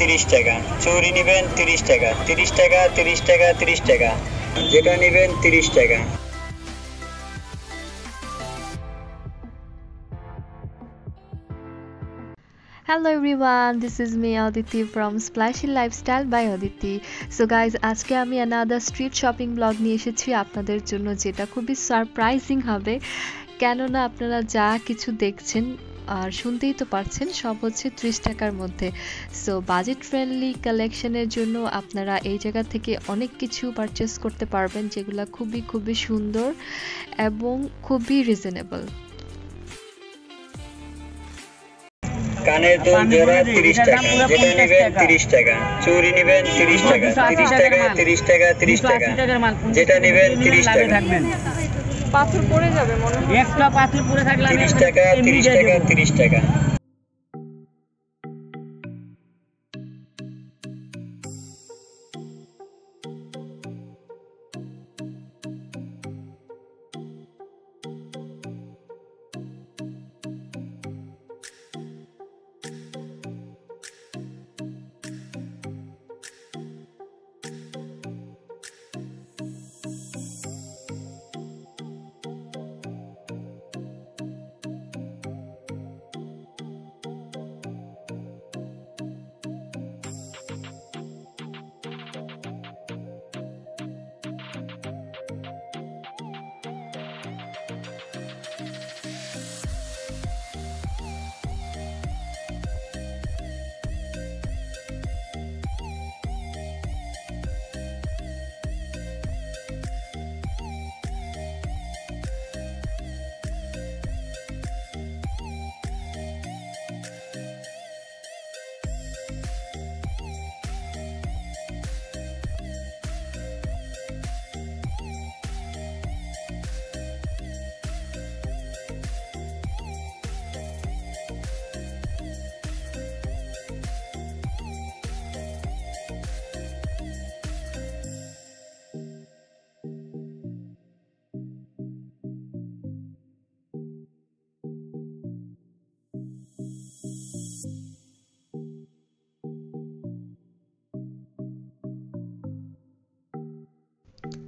তিরিশ টাকা চুরি নেবেন তিরিশ টাকা তিরিশ টাকা তিরিশ টাকা তিরিশ টাকা যেটা নেবেন তিরিশ টাকা। Hello everyone, this is me Aditi from Splashy Lifestyle by Aditi so guys, আজকে আমি another স্ট্রিট শপিং ব্লগ নিয়ে এসেছি আপনাদের জন্য যেটা খুবই সারপ্রাইজিং হবে। কেননা আপনারা যা কিছু দেখছেন আর শুনতেই তো পারছেন সব হচ্ছে ত্রিশ টাকার মধ্যে। সো বাজেট ফ্রেন্ডলি কালেকশনের জন্য আপনারা এই জায়গা থেকে অনেক কিছু পারচেস করতে পারবেন যেগুলো খুবই খুবই সুন্দর এবং খুবই রিজনেবল কানের দুল জোড়া তিরিশ টাকা যেটা নেবেন তিরিশ টাকা চুরি নেবেন তিরিশ টাকা তিরিশ টাকা তিরিশ টাকা তিরিশ টাকা। যেটা নেবেন তিরিশ টাকা। পাথর পড়ে যাবে মনে হয় একটা পাথর পড়ে থাকলে আমি তিরিশ একটা টাকা এমনি তিরিশ দিয়ে টাকা দেবো। তিরিশ টাকা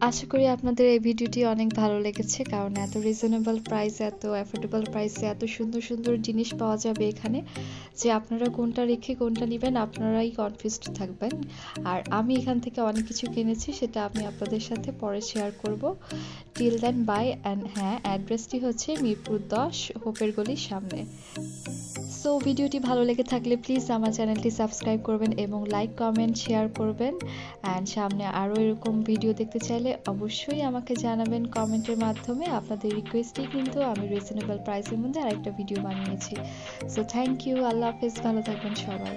আশা করি আপনাদের এই ভিডিওটি অনেক ভালো লেগেছে, কারণ এত রিজনেবল প্রাইস এত অ্যাফোর্ডেবল প্রাইসে এত সুন্দর সুন্দর জিনিস পাওয়া যাবে এখানে, যে আপনারা কোনটা রেখে কোনটা নেবেন, আপনারাই কনফিউজড থাকবেন। আর আমি এখান থেকে অনেক কিছু কিনেছি, সেটা আমি আপনাদের সাথে পরে শেয়ার করব। টিল দেন বাই অ্যান্ড হ্যাঁ অ্যাড্রেসটি হচ্ছে মিরপুর দশ, হোপের গলির সামনে। সো ভিডিওটি ভালো লেগে থাকলে প্লিজ আমার চ্যানেলটি সাবস্ক্রাইব করবেন এবং লাইক কমেন্ট শেয়ার করবেন। অ্যান্ড সামনে আরও এরকম ভিডিও দেখতে চাইলে অবশ্যই আমাকে জানাবেন কমেন্টের মাধ্যমে। আপনাদের রিকোয়েস্টেই কিন্তু আমি রিজনেবল প্রাইসের মধ্যে আরেকটা ভিডিও বানিয়েছি। সো থ্যাংক ইউ আল্লাহ হাফেজ, ভালো থাকবেন সবাই।